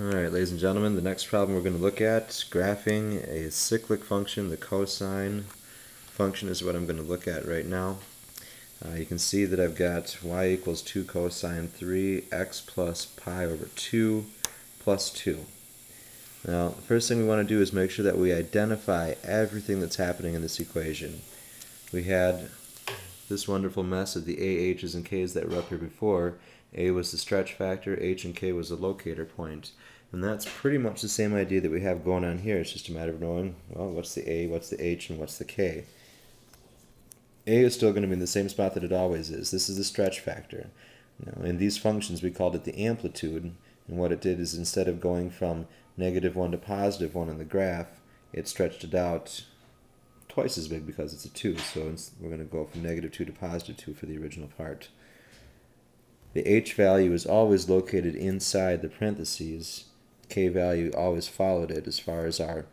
Alright, ladies and gentlemen, the next problem we're going to look at, graphing a cyclic function, the cosine function is what I'm going to look at right now. Uh, you can see that I've got y equals 2 cosine 3, x plus pi over 2 plus 2. Now, the first thing we want to do is make sure that we identify everything that's happening in this equation. We had this wonderful mess of the a, h's, and k's that were up here before, a was the stretch factor, H and K was the locator point. And that's pretty much the same idea that we have going on here. It's just a matter of knowing, well, what's the A, what's the H, and what's the K. A is still going to be in the same spot that it always is. This is the stretch factor. Now, in these functions, we called it the amplitude. And what it did is instead of going from negative 1 to positive 1 in the graph, it stretched it out twice as big because it's a 2. So we're going to go from negative 2 to positive 2 for the original part. The h value is always located inside the parentheses. k value always followed it as far as our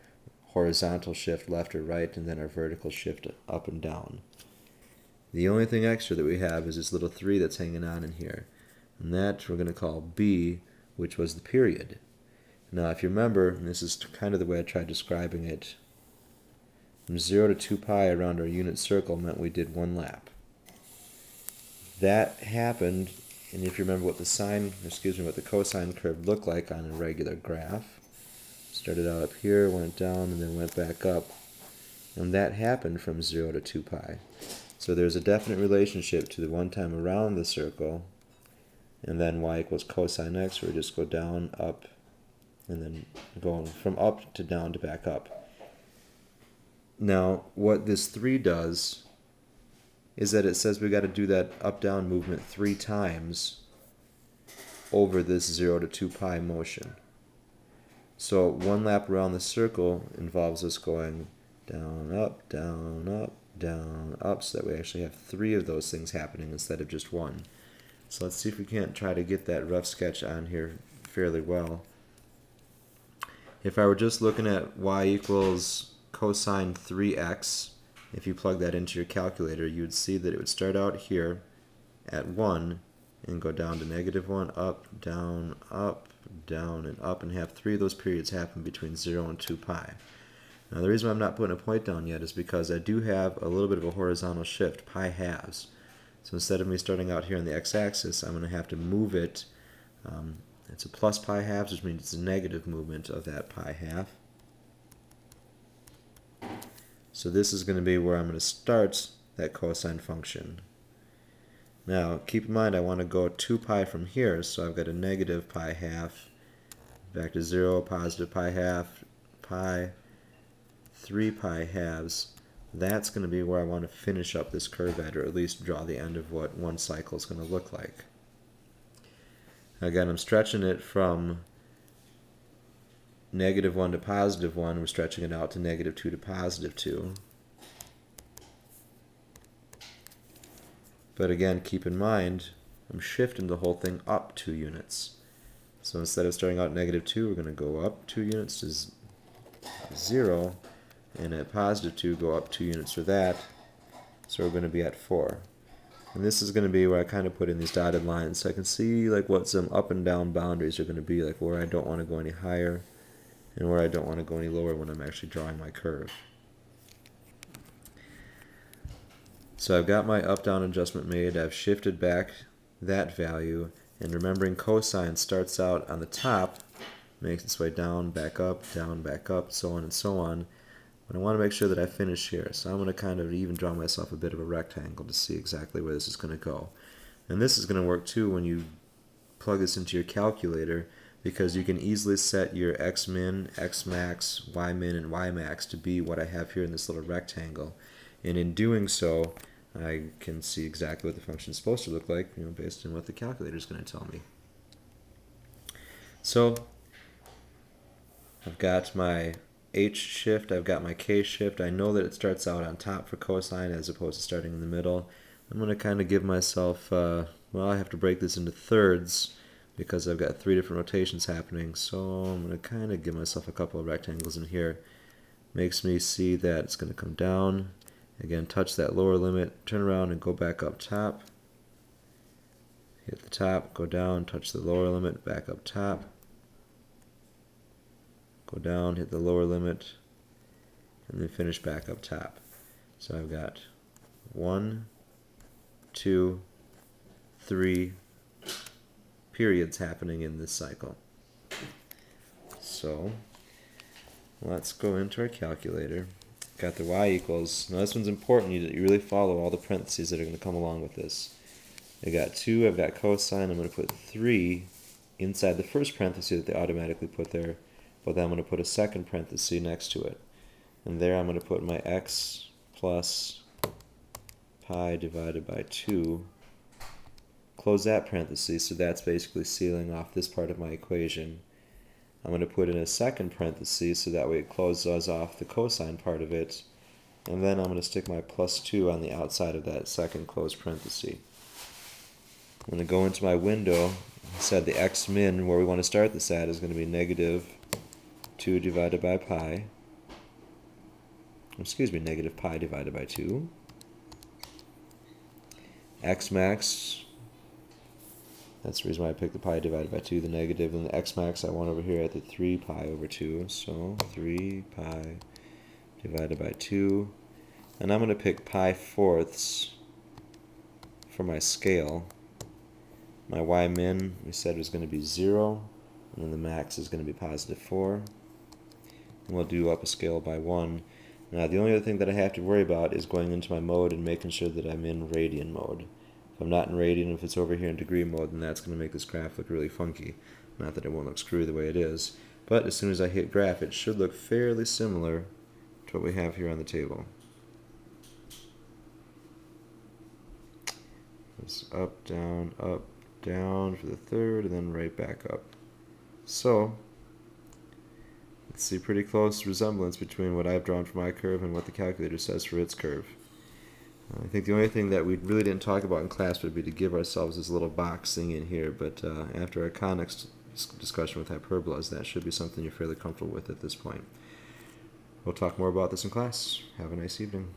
horizontal shift left or right and then our vertical shift up and down. The only thing extra that we have is this little 3 that's hanging on in here. And that we're going to call b, which was the period. Now if you remember, this is kind of the way I tried describing it, from 0 to 2 pi around our unit circle meant we did one lap. That happened and if you remember what the sine, excuse me, what the cosine curve looked like on a regular graph, started out up here, went down, and then went back up. And that happened from 0 to 2 pi. So there's a definite relationship to the one time around the circle, and then y equals cosine x, where we just go down, up, and then going from up to down to back up. Now, what this 3 does is that it says we've got to do that up-down movement three times over this 0 to 2 pi motion. So one lap around the circle involves us going down, up, down, up, down, up, so that we actually have three of those things happening instead of just one. So let's see if we can't try to get that rough sketch on here fairly well. If I were just looking at y equals cosine 3x, if you plug that into your calculator, you would see that it would start out here at 1 and go down to negative 1, up, down, up, down, and up, and have three of those periods happen between 0 and 2 pi. Now the reason I'm not putting a point down yet is because I do have a little bit of a horizontal shift, pi halves. So instead of me starting out here on the x-axis, I'm going to have to move it. Um, it's a plus pi halves, which means it's a negative movement of that pi half. So this is going to be where I'm going to start that cosine function. Now, keep in mind I want to go 2 pi from here, so I've got a negative pi half, back to 0, positive pi half, pi, 3 pi halves. That's going to be where I want to finish up this curve at, or at least draw the end of what one cycle is going to look like. Again, I'm stretching it from negative 1 to positive 1, we're stretching it out to negative 2 to positive 2. But again, keep in mind, I'm shifting the whole thing up 2 units. So instead of starting out negative 2, we're going to go up 2 units to 0, and at positive 2, go up 2 units for that. So we're going to be at 4. And this is going to be where I kind of put in these dotted lines so I can see like what some up and down boundaries are going to be, like where I don't want to go any higher and where I don't want to go any lower when I'm actually drawing my curve. So I've got my up-down adjustment made. I've shifted back that value. And remembering cosine starts out on the top, makes its way down, back up, down, back up, so on and so on. But I want to make sure that I finish here. So I'm going to kind of even draw myself a bit of a rectangle to see exactly where this is going to go. And this is going to work too when you plug this into your calculator because you can easily set your x min, x max, y min, and y max to be what I have here in this little rectangle. And in doing so, I can see exactly what the function is supposed to look like, you know, based on what the calculator is going to tell me. So I've got my h shift, I've got my k shift. I know that it starts out on top for cosine as opposed to starting in the middle. I'm going to kind of give myself, uh, well, I have to break this into thirds because I've got three different rotations happening. So I'm going to kind of give myself a couple of rectangles in here. Makes me see that it's going to come down. Again, touch that lower limit, turn around and go back up top. Hit the top, go down, touch the lower limit, back up top. go down, hit the lower limit, and then finish back up top. So I've got one, two, three periods happening in this cycle. So let's go into our calculator. Got the y equals, now this one's important, you, really follow all the parentheses that are going to come along with this. I got 2, I've got cosine, I'm going to put 3 inside the first parenthesis that they automatically put there, but then I'm going to put a second parenthesis next to it. And there I'm going to put my x plus pi divided by 2. Close that parenthesis, so that's basically sealing off this part of my equation. I'm going to put in a second parenthesis so that way it closes off the cosine part of it. And then I'm going to stick my plus 2 on the outside of that second closed parenthesis. I'm going to go into my window. Said the x min, where we want to start this at, is going to be negative 2 divided by pi. Excuse me, negative pi divided by 2. x max that's the reason why I picked the pi divided by 2, the negative, and the x max I want over here at the 3 pi over 2. So 3 pi divided by 2. And I'm going to pick pi fourths for my scale. My y min, we said was going to be 0, and then the max is going to be positive 4. And we'll do up a scale by 1. Now the only other thing that I have to worry about is going into my mode and making sure that I'm in radian mode. If I'm not in radian, if it's over here in degree mode, then that's going to make this graph look really funky. Not that it won't look screwy the way it is, but as soon as I hit graph, it should look fairly similar to what we have here on the table. It's up, down, up, down for the third, and then right back up. So, let's see pretty close resemblance between what I've drawn for my curve and what the calculator says for its curve. I think the only thing that we really didn't talk about in class would be to give ourselves this little box thing in here, but uh, after our conics discussion with hyperbolas, that should be something you're fairly comfortable with at this point. We'll talk more about this in class. Have a nice evening.